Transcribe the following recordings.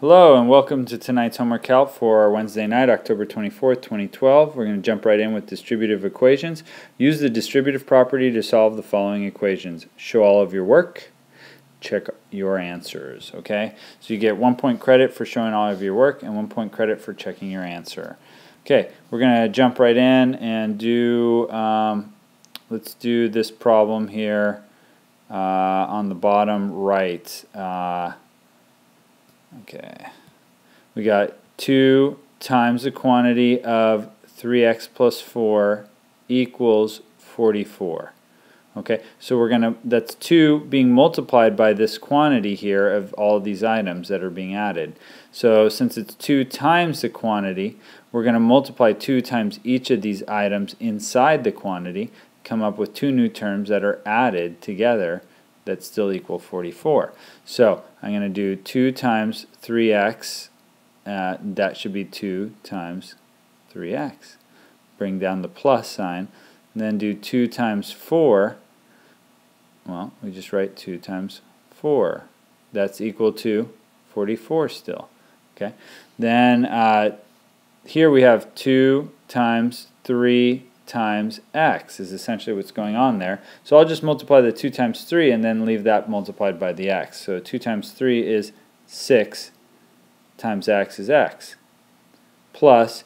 Hello and welcome to tonight's homework help for Wednesday night, October 24th, 2012. We're going to jump right in with distributive equations. Use the distributive property to solve the following equations. Show all of your work, check your answers, okay? So you get one point credit for showing all of your work and one point credit for checking your answer. Okay, we're going to jump right in and do, um, let's do this problem here uh, on the bottom right. Uh, Okay. We got 2 times the quantity of 3x plus 4 equals 44. Okay, so we're going to, that's 2 being multiplied by this quantity here of all of these items that are being added. So since it's 2 times the quantity, we're going to multiply 2 times each of these items inside the quantity, come up with two new terms that are added together that still equal 44. So I'm going to do 2 times 3x, uh, that should be 2 times 3x. Bring down the plus sign, and then do 2 times 4, well, we just write 2 times 4. That's equal to 44 still. Okay. Then uh, here we have 2 times 3 times x is essentially what's going on there. So I'll just multiply the 2 times 3 and then leave that multiplied by the x. So 2 times 3 is 6 times x is x plus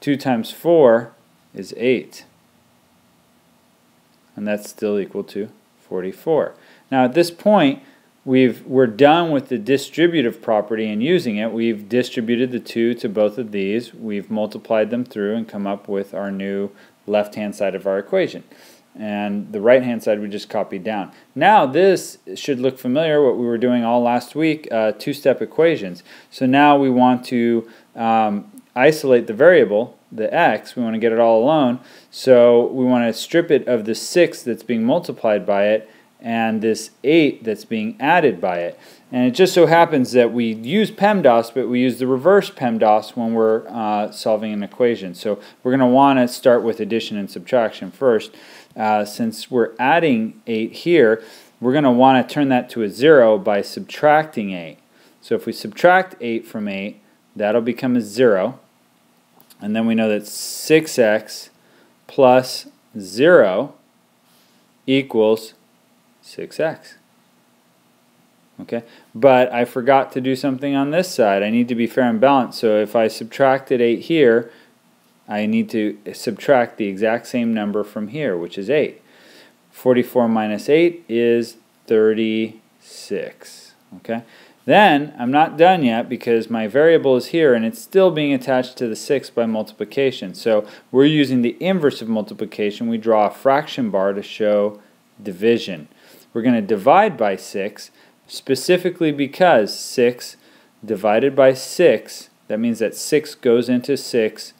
2 times 4 is 8 and that's still equal to 44. Now at this point we've, we're done with the distributive property and using it. We've distributed the 2 to both of these. We've multiplied them through and come up with our new left-hand side of our equation. And the right-hand side we just copied down. Now this should look familiar, what we were doing all last week, uh, two-step equations. So now we want to um, isolate the variable, the x, we want to get it all alone. So we want to strip it of the 6 that's being multiplied by it and this 8 that's being added by it. And it just so happens that we use PEMDAS, but we use the reverse PEMDAS when we're uh, solving an equation. So we're going to want to start with addition and subtraction first. Uh, since we're adding 8 here, we're going to want to turn that to a 0 by subtracting 8. So if we subtract 8 from 8, that'll become a 0. And then we know that 6x plus 0 equals 6x. Okay, but I forgot to do something on this side. I need to be fair and balanced. So if I subtracted 8 here, I need to subtract the exact same number from here, which is 8. 44 minus 8 is 36. Okay, then I'm not done yet because my variable is here and it's still being attached to the 6 by multiplication. So we're using the inverse of multiplication. We draw a fraction bar to show division. We're going to divide by 6 specifically because 6 divided by 6, that means that 6 goes into 6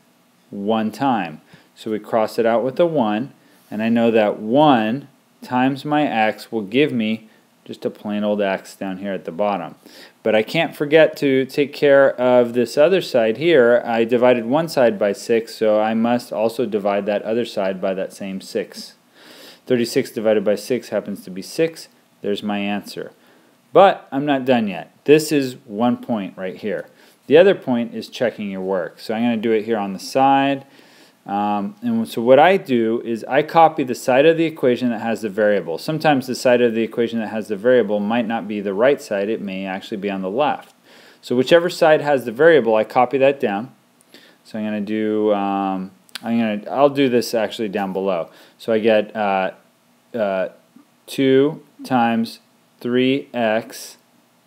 one time. So we cross it out with a 1, and I know that 1 times my x will give me just a plain old x down here at the bottom. But I can't forget to take care of this other side here. I divided one side by 6, so I must also divide that other side by that same 6. 36 divided by 6 happens to be 6. There's my answer. But I'm not done yet. This is one point right here. The other point is checking your work. So I'm going to do it here on the side. Um, and so what I do is I copy the side of the equation that has the variable. Sometimes the side of the equation that has the variable might not be the right side. It may actually be on the left. So whichever side has the variable, I copy that down. So I'm going to do, um, I'm going to, I'll do this actually down below. So I get uh, uh, 2 times 3x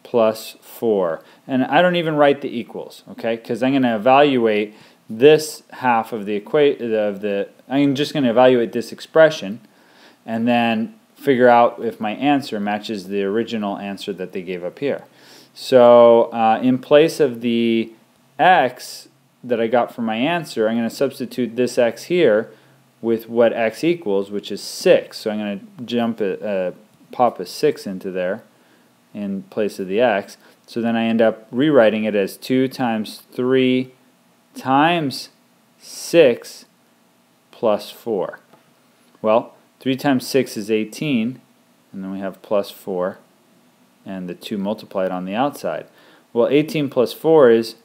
plus 4. And I don't even write the equals, okay? Because I'm going to evaluate this half of the equation of the I'm just going to evaluate this expression and then figure out if my answer matches the original answer that they gave up here. So uh, in place of the x that I got for my answer, I'm going to substitute this x here with what x equals, which is 6. So I'm going to jump a, uh, pop a 6 into there in place of the x. So then I end up rewriting it as 2 times 3 times 6 plus 4. Well, 3 times 6 is 18, and then we have plus 4, and the 2 multiplied on the outside. Well, 18 plus 4 is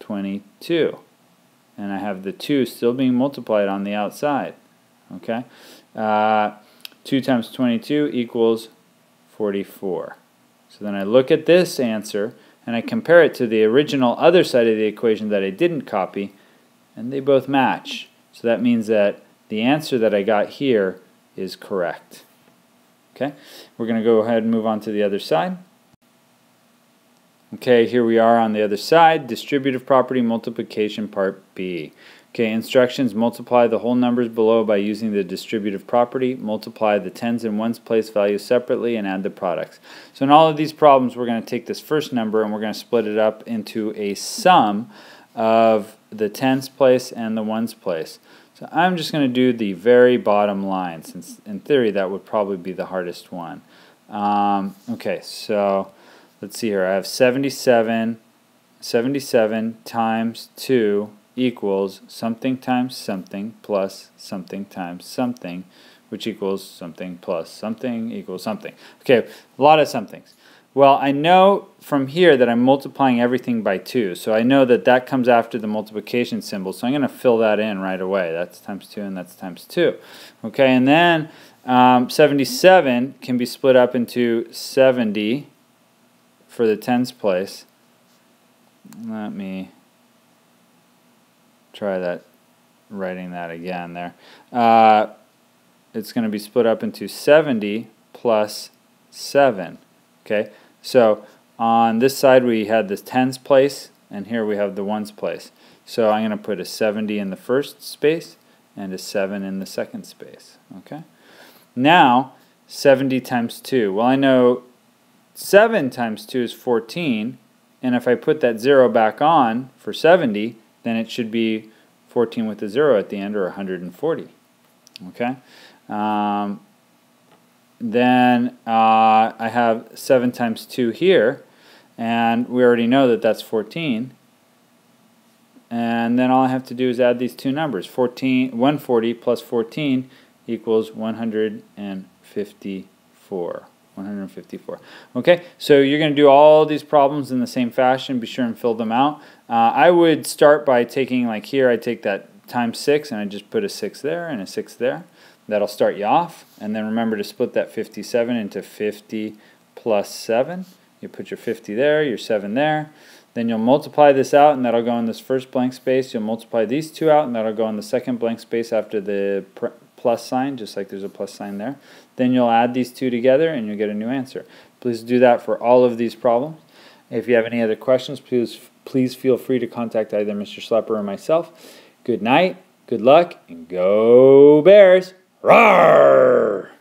22. And I have the 2 still being multiplied on the outside. Okay? Uh, 2 times 22 equals 44. So then I look at this answer and I compare it to the original other side of the equation that I didn't copy, and they both match. So that means that the answer that I got here is correct. Okay, we're going to go ahead and move on to the other side. Okay, here we are on the other side, distributive property multiplication part B. Okay, instructions, multiply the whole numbers below by using the distributive property, multiply the tens and ones place values separately, and add the products. So in all of these problems, we're going to take this first number and we're going to split it up into a sum of the tens place and the ones place. So I'm just going to do the very bottom line, since in theory that would probably be the hardest one. Um, okay, so let's see here. I have 77, 77 times 2 equals something times something plus something times something, which equals something plus something equals something. Okay, a lot of somethings. Well, I know from here that I'm multiplying everything by 2, so I know that that comes after the multiplication symbol, so I'm going to fill that in right away. That's times 2 and that's times 2. Okay, and then um, 77 can be split up into 70 for the tens place. Let me try that, writing that again there. Uh, it's going to be split up into 70 plus 7. Okay, so on this side we had the tens place, and here we have the ones place. So I'm going to put a 70 in the first space and a 7 in the second space. Okay. Now, 70 times 2. Well, I know 7 times 2 is 14, and if I put that 0 back on for 70, then it should be 14 with a 0 at the end, or 140. Okay? Um, then uh, I have 7 times 2 here, and we already know that that's 14. And then all I have to do is add these two numbers. 14, 140 plus 14 equals 154. 154. Okay, so you're going to do all these problems in the same fashion. Be sure and fill them out. Uh, I would start by taking, like here, I take that times 6 and I just put a 6 there and a 6 there. That'll start you off. And then remember to split that 57 into 50 plus 7. You put your 50 there, your 7 there. Then you'll multiply this out and that'll go in this first blank space. You'll multiply these two out and that'll go in the second blank space after the plus sign, just like there's a plus sign there. Then you'll add these two together and you'll get a new answer. Please do that for all of these problems. If you have any other questions, please, please feel free to contact either Mr. Schlepper or myself. Good night, good luck, and go Bears! Roar!